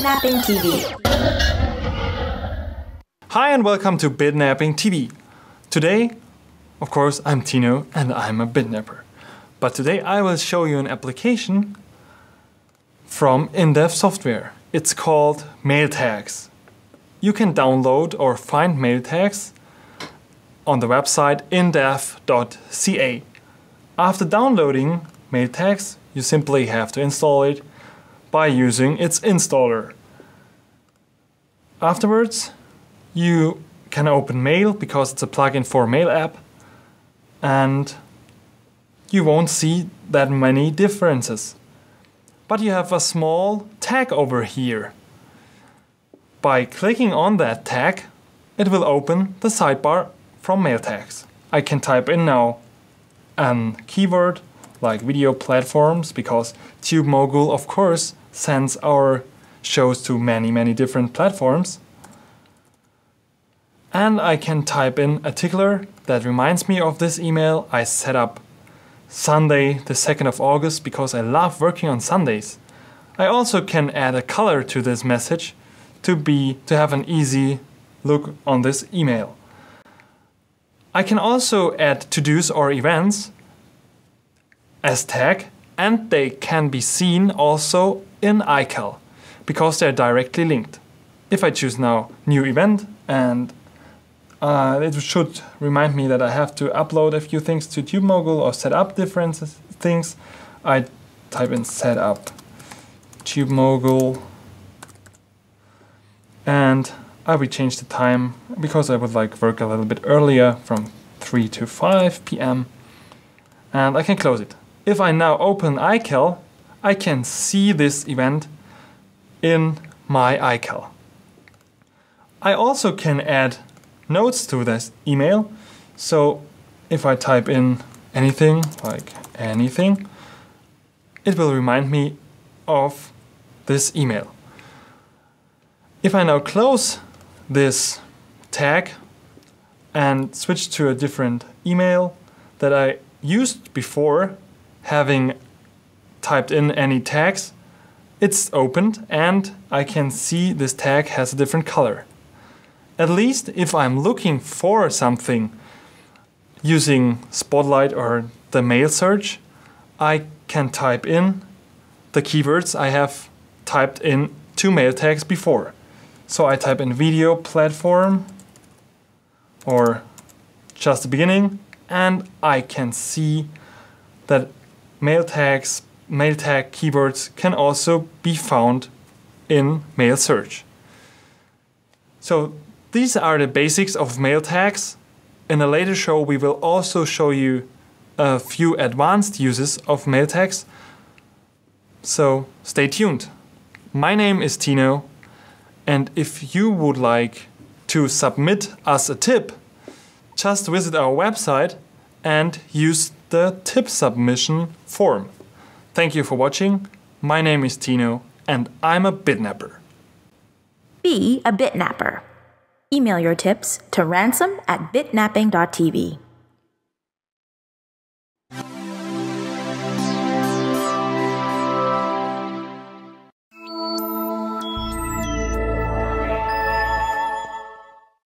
Bitnapping TV. Hi and welcome to Bitnapping TV. Today, of course, I'm Tino and I'm a bitnapper. But today I will show you an application from InDev Software. It's called MailTags. You can download or find MailTags on the website indev.ca. After downloading MailTags, you simply have to install it by using its installer. Afterwards, you can open Mail because it's a plugin for Mail app and you won't see that many differences. But you have a small tag over here. By clicking on that tag, it will open the sidebar from MailTags. I can type in now a keyword like video platforms because TubeMogul of course sends our shows to many many different platforms. And I can type in a tickler that reminds me of this email I set up Sunday the 2nd of August because I love working on Sundays. I also can add a color to this message to be to have an easy look on this email. I can also add to-dos or events as tag and they can be seen also in iCal because they're directly linked. If I choose now new event and uh, it should remind me that I have to upload a few things to TubeMogul or set up different things. I type in setup TubeMogul and I will change the time because I would like work a little bit earlier from 3 to 5 p.m. and I can close it. If I now open iCal, I can see this event in my iCal. I also can add notes to this email. So if I type in anything, like anything, it will remind me of this email. If I now close this tag and switch to a different email that I used before having typed in any tags, it's opened and I can see this tag has a different color. At least if I'm looking for something using Spotlight or the mail search, I can type in the keywords I have typed in two MailTags before. So I type in video platform or just the beginning and I can see that MailTags, mail tag keywords can also be found in mail search. So these are the basics of MailTags. In a later show we will also show you a few advanced uses of MailTags. So stay tuned. My name is Tino and if you would like to submit us a tip, just visit our website and use the tip submission form. Thank you for watching. My name is Tino and I'm a bitnapper. Be a bitnapper. Email your tips to ransom at bitnapping.tv.